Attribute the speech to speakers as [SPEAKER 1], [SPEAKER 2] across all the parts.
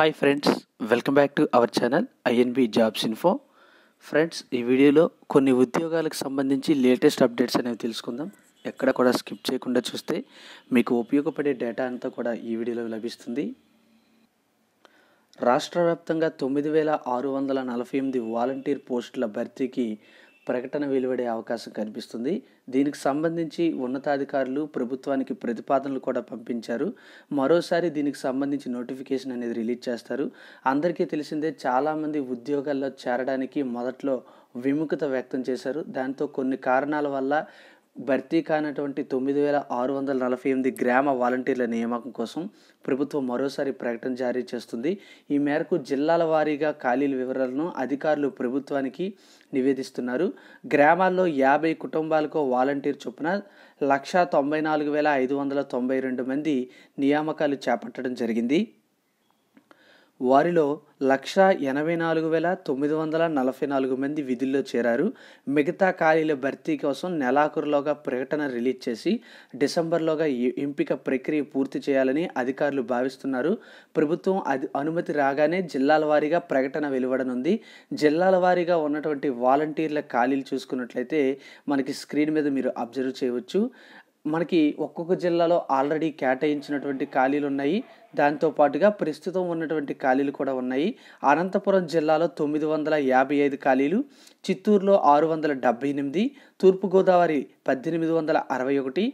[SPEAKER 1] Hi friends welcome back to our channel INB jobs info friends ఈ వీడియోలో కొన్ని ఉద్యోగాలకు సంబంధించి లేటెస్ట్ అప్డేట్స్ అనేవి తెలుసుకుందాం. ఎక్కడ కూడా స్కిప్ చేయకుండా చూస్తే మీకు ఉపయోగపడే డేటా అంతా కూడా ఈ వీడియోలో లభిస్తుంది. రాష్ట్ర వ్యాప్తంగా తొమ్మిది వేల ఆరు వందల నలభై ఎనిమిది వాలంటీర్ పోస్టుల భర్తీకి ప్రకటన వెలువడే అవకాశం కనిపిస్తుంది. దీనికి సంబంధించి ఉన్నతాధికారులు ప్రభుత్వానికి ప్రతిపాదనలు కూడా పంపించారు. మరోసారి దీనికి సంబంధించి నోటిఫికేషన్ అనేది రిలీజ్ చేస్తారు. అందరికీ తెలిసిందే చాలామంది ఉద్యోగాల్లో చేరడానికి మొదట్లో విముఖత వ్యక్తం చేశారు. దాంతో కొన్ని కారణాల వల్ల భర్తీ కానటువంటి తొమ్మిది వేల ఆరు వందల నలభై ఎనిమిది గ్రామ వాలంటీర్ల నియామకం కోసం ప్రభుత్వం మరోసారి ప్రకటన జారీ చేస్తుంది. ఈ మేరకు జిల్లాల వారీగా ఖాళీల వివరాలను అధికారులు ప్రభుత్వానికి నివేదిస్తున్నారు. గ్రామాల్లో యాభై కుటుంబాలకు వాలంటీర్ చొప్పున లక్షా తొంభై నాలుగు వేల ఐదు వందల తొంభై రెండు మంది నియామకాలు చేపట్టడం జరిగింది. వారిలో లక్ష ఎనభై నాలుగు వేల తొమ్మిది వందల నలభై నాలుగు మంది విధుల్లో చేరారు. మిగతా ఖాళీల భర్తీ కోసం నెలాఖరులోగా ప్రకటన రిలీజ్ చేసి డిసెంబర్లోగా ఎంపిక ప్రక్రియ పూర్తి చేయాలని అధికారులు భావిస్తున్నారు. ప్రభుత్వం అది అనుమతి రాగానే జిల్లాల వారీగా ప్రకటన వెలువడనుంది. జిల్లాల వారీగా ఉన్నటువంటి వాలంటీర్ల ఖాళీలు చూసుకున్నట్లయితే మనకి స్క్రీన్ మీద మీరు అబ్జర్వ్ చేయవచ్చు. మనకి ఒక్కొక్క జిల్లాలో ఆల్రెడీ కేటాయించినటువంటి ఖాళీలు ఉన్నాయి. దాంతో పాటుగా ప్రస్తుతం ఉన్నటువంటి ఖాళీలు కూడా ఉన్నాయి. అనంతపురం జిల్లాలో తొమ్మిది వందల యాభై ఐదు ఖాళీలు చిత్తూరులో ఆరు వందల డెబ్బై ఎనిమిది తూర్పుగోదావరి పద్దెనిమిది వందల అరవై ఒకటి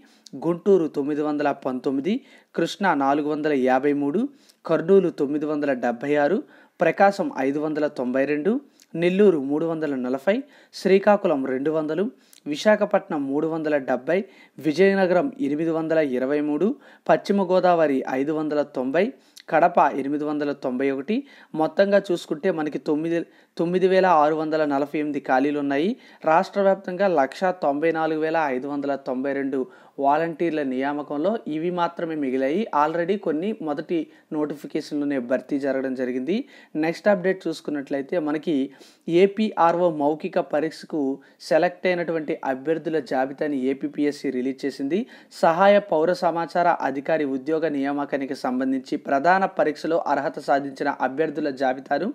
[SPEAKER 1] గుంటూరు తొమ్మిది వందల పంతొమ్మిది కృష్ణా నాలుగు వందల యాభై మూడు కర్నూలు తొమ్మిది వందల డెబ్బై ఆరు ప్రకాశం ఐదు వందల తొంభై రెండు నెల్లూరు మూడు వందల నలభై శ్రీకాకుళం రెండు వందలు విశాఖపట్నం మూడు వందల డెబ్బై విజయనగరం ఎనిమిది వందల ఇరవై మూడు పశ్చిమ గోదావరి ఐదు వందల తొంభై కడప ఎనిమిది వందల తొంభై ఒకటి. మొత్తంగా చూసుకుంటే మనకి తొమ్మిది తొమ్మిది వేల ఆరు వందల నలభై ఎనిమిది ఖాళీలు ఉన్నాయి రాష్ట్ర వ్యాప్తంగా లక్ష తొంభై నాలుగు వేల ఐదు వందల తొంభై రెండు వాలంటీర్ల నియామకంలో ఇవి మాత్రమే మిగిలాయి. ఆల్రెడీ కొన్ని మొదటి నోటిఫికేషన్లోనే భర్తీ జరగడం జరిగింది. నెక్స్ట్ అప్డేట్ చూసుకున్నట్లయితే మనకి ఏపీఆర్ఓ మౌఖిక పరీక్షకు సెలెక్ట్ అయినటువంటి అభ్యర్థుల జాబితాని ఏపీపీఎస్సీ రిలీజ్ చేసింది. సహాయ పౌర సమాచార అధికారి ఉద్యోగ నియామకానికి సంబంధించి ప్రధాన పరీక్షలో అర్హత సాధించిన అభ్యర్థుల జాబితాను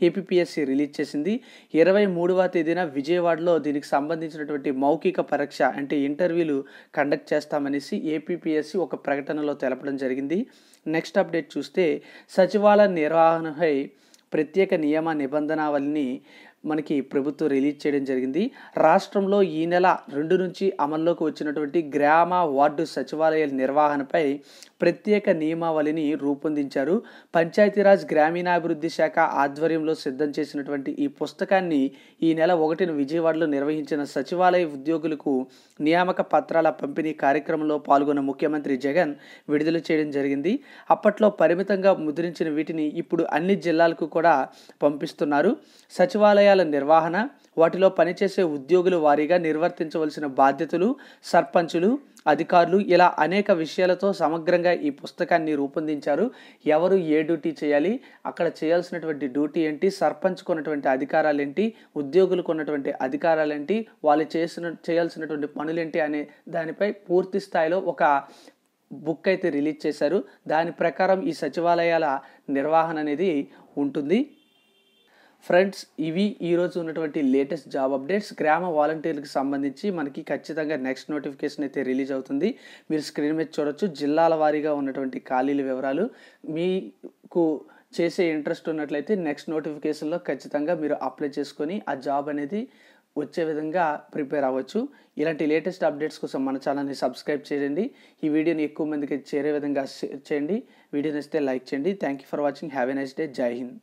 [SPEAKER 1] ఏపీపీఎస్సీ రిలీజ్ చేసింది. ఇరవై మూడవ తేదీన విజయవాడలో దీనికి సంబంధించినటువంటి మౌఖిక పరీక్ష అంటే ఇంటర్వ్యూలు కండక్ట్ చేస్తామనేసి ఏపీపీఎస్సీ ఒక ప్రకటనలో తెలపడం జరిగింది. నెక్స్ట్ అప్డేట్ చూస్తే సచివాలయ నిర్వహణపై ప్రత్యేక నియమ నిబంధనావళిని మనకి ప్రభుత్వం రిలీజ్ చేయడం జరిగింది. రాష్ట్రంలో ఈ నెల రెండు నుంచి అమల్లోకి వచ్చినటువంటి గ్రామ వార్డు సచివాలయాల నిర్వహణపై ప్రత్యేక నియమావళిని రూపొందించారు. పంచాయతీరాజ్ గ్రామీణాభివృద్ధి శాఖ ఆధ్వర్యంలో సిద్ధం చేసినటువంటి ఈ పుస్తకాన్ని ఈ నెల ఒకటిన విజయవాడలో నిర్వహించిన సచివాలయ ఉద్యోగులకు నియామక పత్రాల పంపిణీ కార్యక్రమంలో పాల్గొన్న ముఖ్యమంత్రి జగన్ విడుదల చేయడం జరిగింది. అప్పట్లో పరిమితంగా ముద్రించిన వీటిని ఇప్పుడు అన్ని జిల్లాలకు కూడా పంపిస్తున్నారు. సచివాలయాల నిర్వహణ వాటిలో పనిచేసే ఉద్యోగుల వారీగా నిర్వర్తించవలసిన బాధ్యతలు సర్పంచులు అధికారులు ఇలా అనేక విషయాలతో సమగ్రంగా ఈ పుస్తకాన్ని రూపొందించారు. ఎవరు ఏ డ్యూటీ చేయాలి అక్కడ చేయాల్సినటువంటి డ్యూటీ ఏంటి సర్పంచ్కు ఉన్నటువంటి అధికారాలు ఏంటి ఉద్యోగులకు ఉన్నటువంటి అధికారాలు ఏంటి వాళ్ళు చేసిన చేయాల్సినటువంటి పనులేంటి అనే దానిపై పూర్తి స్థాయిలో ఒక బుక్ అయితే రిలీజ్ చేశారు. దాని ప్రకారం ఈ సచివాలయాల నిర్వహణ అనేది ఉంటుంది. ఫ్రెండ్స్ ఇవి ఈరోజు ఉన్నటువంటి లేటెస్ట్ జాబ్ అప్డేట్స్. గ్రామ వాలంటీర్లకు సంబంధించి మనకి ఖచ్చితంగా నెక్స్ట్ నోటిఫికేషన్ అయితే రిలీజ్ అవుతుంది. మీరు స్క్రీన్ మీద చూడొచ్చు. జిల్లాల వారీగా ఉన్నటువంటి ఖాళీల వివరాలు. మీకు చేసే ఇంట్రెస్ట్ ఉన్నట్లయితే నెక్స్ట్ నోటిఫికేషన్లో ఖచ్చితంగా మీరు అప్లై చేసుకొని ఆ జాబ్ అనేది వచ్చే విధంగా ప్రిపేర్ అవ్వచ్చు. ఇలాంటి లేటెస్ట్ అప్డేట్స్ కోసం మన ఛానల్ని సబ్స్క్రైబ్ చేయండి. ఈ వీడియోని ఎక్కువ మందికి చేరే విధంగా షేర్ చేయండి. వీడియో నచ్చితే లైక్ చేయండి. Thank you for watching. Have a nice day. జై హింద్.